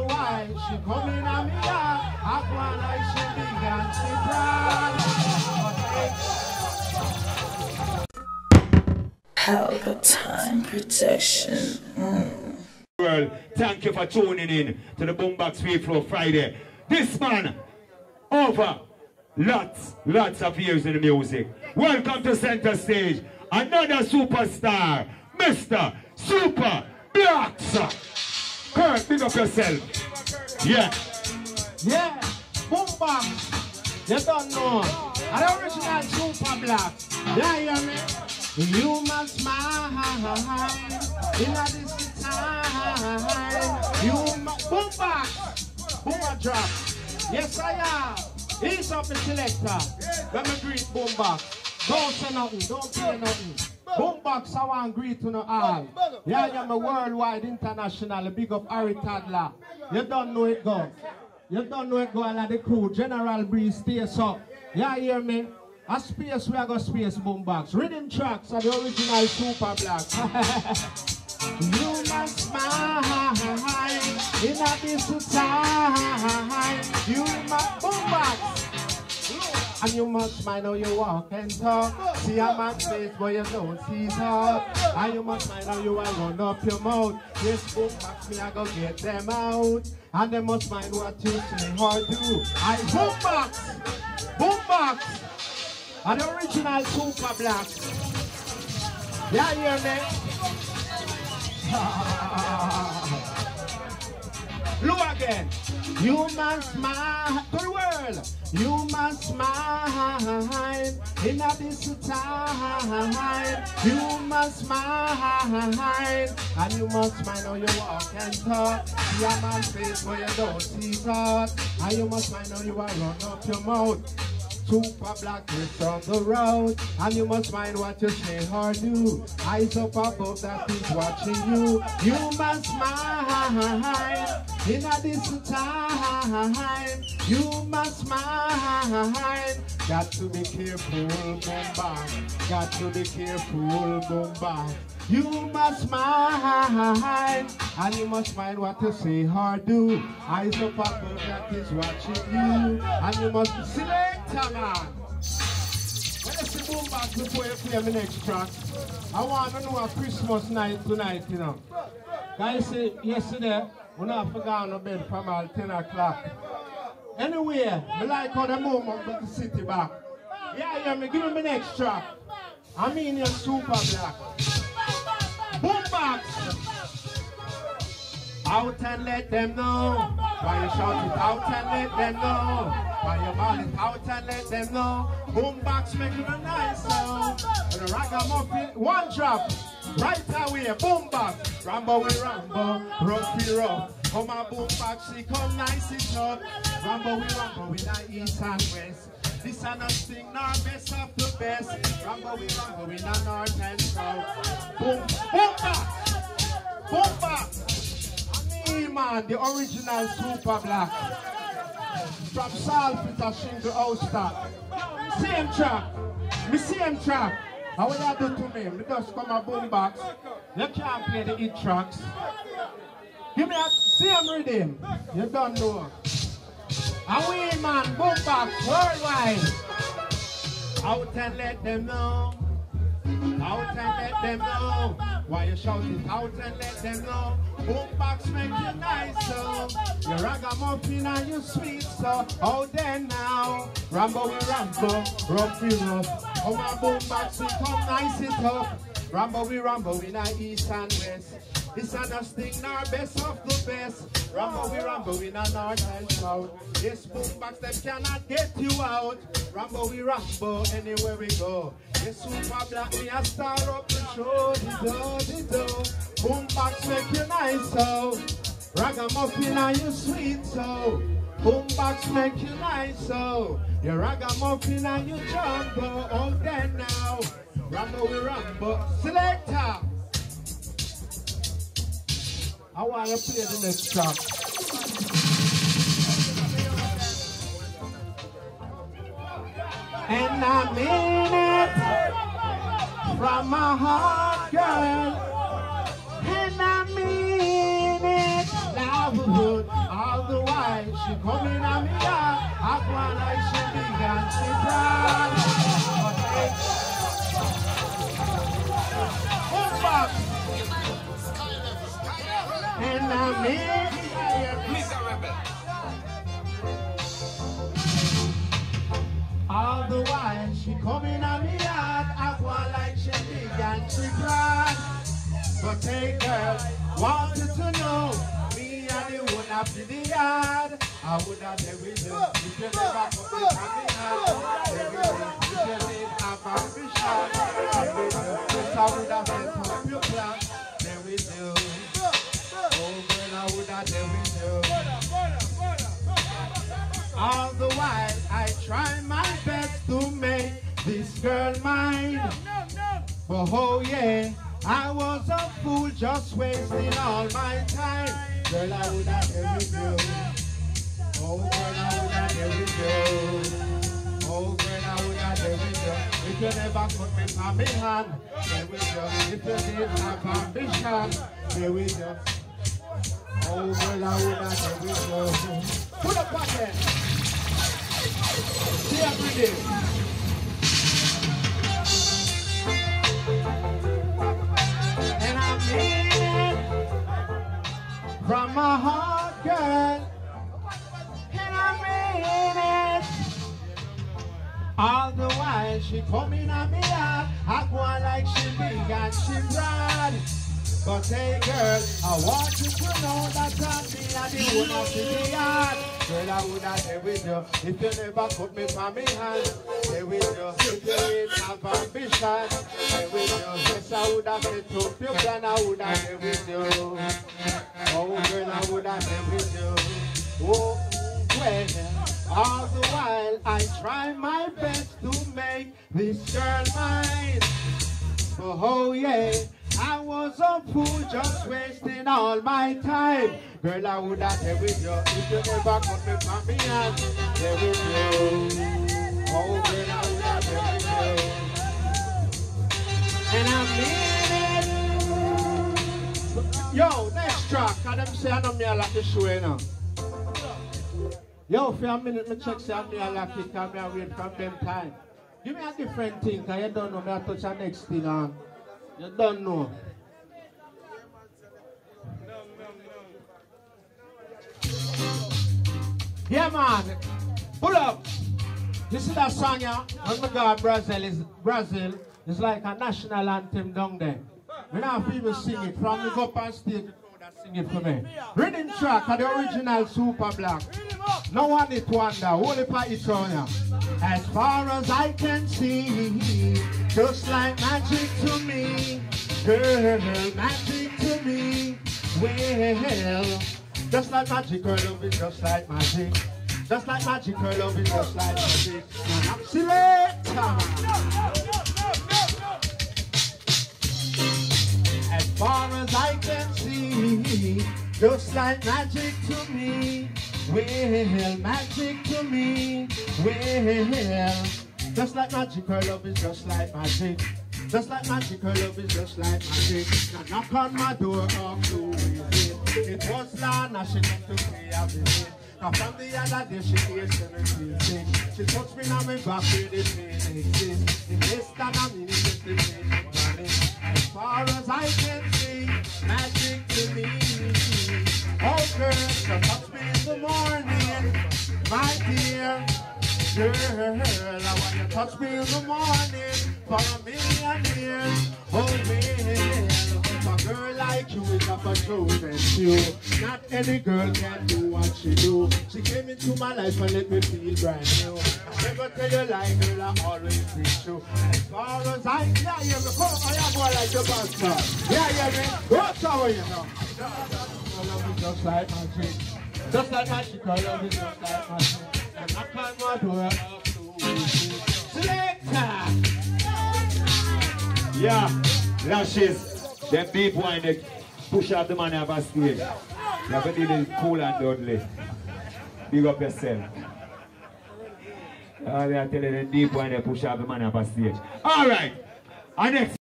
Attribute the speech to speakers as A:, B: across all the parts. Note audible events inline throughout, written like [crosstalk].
A: why she coming on me yard. I go on she and she proud.
B: Pelpa Time Production. Mm.
C: World, thank you for tuning in to the Boombox Free Flow Friday. This man, over lots, lots of years in the music. Welcome to center stage, another superstar, Mr. Super Blacks. Kurt, big up yourself. Yeah.
A: Yeah, Boom Boombox. You don't know. An original super black. Yeah, you hear me? You must smile in this time. You must Boombox. Boomer drop. Yes, I am. He's up the selector. Let me greet Boombox. Don't say nothing. Don't say nothing. Boombox, I want to greet to all. Yeah, I'm a worldwide, international, big up Harry Tadler. You don't know it go. You don't know it go, all the crew. General Breeze, stay up. Yeah, hear me? A space, we are going space Boombox. Rhythm tracks are the original Super Black. [laughs] you must smile in a this time. You. And you must mind how you walk and talk. See a man's face, but you don't see talk. And you must mind how you are run up your mouth. Yes, boom, box me, I go get them out. And they must mind what you say or do. I boom box, boom box. An original super black. Yeah, hear me? [laughs] Look again. You must smile to the world. You must smile in a this time. You must smile and you must smile how you walk and talk. See a man's face where you don't see thought. And you must smile how you are run up your mouth. Super black is on the road And you must mind what you say or do. Eyes up above that is watching you. You must smile In a this time You must smile Got to be careful, Bomba Got to be careful, Bomba you must mind, and you must mind what to say or do. Up above that is watching you, and you must select a man. When you see Boombox before you play my next track, I want to know a Christmas night tonight, you know. Guys yesterday, we not forgot to bed from about 10 o'clock. Anyway, I like how the moment with the city back. Yeah, yeah, me give me an extra. I mean you're super black. Boombox. Out and let them know. Why you shout it out and let them know. Why you ball it out and let them know. Boombox make it a nice sound. And ragamuffin, one drop. Right away, boombox. Rambo we Rambo, rough rough. Come on, boombox, she come nice it up. Rambo we Rambo, we like east and west. This are nothing nor best of the best. Rambo we Rambo, we not north and south. Boom, boombox, boombox. Me man, the original super black. From Salford to Shingle Ouster. Same track. Me same track. How will you do to me? Me just come a boombox. You can't play the hit tracks. Give me a same rhythm. You don't know. We man, boombox worldwide. Out and let them know. Out and let them know. Why you shout it out and let them know. Boombox make you nice so. You ragamuffin and you sweet so. Out there now. Rambo we Rambo, rough we rough. Oh my boombox we come nice up. Rambo we Rambo in the east and west. This and us thing nor best of the best. Rambo we Rambo in the north and south. This boombox them cannot get you out. Rambo we Rambo anywhere we go. This super black me a star up the show. The door, the door. Boombox make you nice so. Ragamuffin and you sweet oh? so. Boombox make you nice oh. so. You ragamuffin and you jumbo. All there now. Rambo we Rambo. Selector. I want to play the next track. And I mean it from my heart, girl. And I mean it, love. All the while she coming on me I on like she she proud. But hey, boombox. And I mean, all the while she coming on me yard, I on like she and she proud. But hey girl, wanted to know me and the one up in the yard. I would have never with you you never come from me if you have ambition. And with I would have Oh, oh yeah, I was a fool just wasting all my time. Girl, I would there with you. Oh girl, I would there with you. Oh girl, I would there with you. If you never put me on me hand, there with you. If you didn't have ambition, there with you. Oh girl, I would have there with you. Put up on there. See every day. Hey girl, I want you to know that I'm me and one of the yard. Girl, I would have stay with you if you never put me from me hand. Stay with you if you didn't have ambition. Stay with you. Yes, I would have set up your plan. I would have stay with you. Oh, girl, I would have stay with you. Oh, well, all the while I try my best to make this girl mine. Oh, oh yeah, I was a fool just wasting all my time. Girl, I would have stay with you if you never cut me from me hand. Stay with you. Oh, girl, I would have with you. And I mean it. Yo, next track, cause them say I know me I like the show, you know. Yo, for a minute, me check say I me I like it, cause me I wait from them time. Give me a different thing, cause you don't know me I touch the next thing on. You don't know. Yeah, man. Pull up. You see that song, yeah? When we go to Brazil, is Brazil is like a national anthem down there. We now people sing it. From the up on stage, that sing it for me. Reading track of the original Super Black. No one it wonder. Holy pa it on. As far as I can see, just like magic to me, girl, magic to me. Well, just like magic, her love is just like magic. Just like magic, her love is just like magic. Now I'm selector. As far as I can see, just like magic to me. Well, magic to me. Well, just like magic, her love is just like magic. Just like magic, her love is just like magic. Now knock on my door, oh, who is it? It was Lana, she came to I've been here. Now from the other day, she seventeen things. She touched me on my back with the pain exists. In less than a minute, just the pain. As far as I can see, magic to me. Oh girl, so touch me in the morning, my dear. Girl, I want you to touch me in the morning for a million years. Oh, well, a girl like you is of a chosen few. Not any girl can do what she do. She came into my life and let me feel brand new. I never tell you lie, girl, I always be true. As far as I, yeah, yeah, me I am more like the bastard. Yeah, yeah, me. What's our, you know? I love you just like magic. Just like magic, I love you just like magic.
C: Yeah, lashes. Them deep wine they push out the man off a stage. You have to deal cool and Dudley. Big up yourself. Uh, they are telling them deep wine push out the a stage. Alright. And next.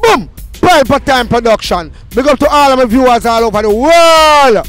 D: Boom! Pelpa Time Production. Big up to all of my viewers all over the world.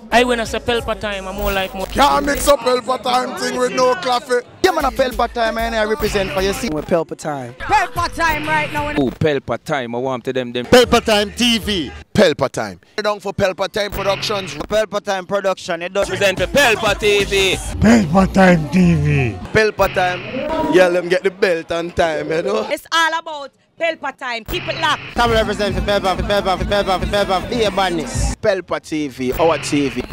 E: I when I say Pelpa time, I'm more like more.
F: Can't mix up Pelpa Time thing with no coffee.
D: Yeah, man, a Pelpa Time, and I represent for you. See, with Pelpa Time.
G: Pelpa time right now.
H: Oh, Pelpa Time. I want to them them.
D: Pelpa Time TV.
F: Pelpa Time.
D: Down for Pelpa Time Productions. Pelpa Time Production. It does
H: Represent for Pelpa TV.
D: Pelpa Time TV. Pelpa Time. Yeah, let me get the belt on time, you know.
G: It's all about Pelpa time. Keep it locked.
D: Come represent for Pelpa, for Pelpa, for Pelpa, for Pelpa. Be a badness. Pelpa TV, our TV.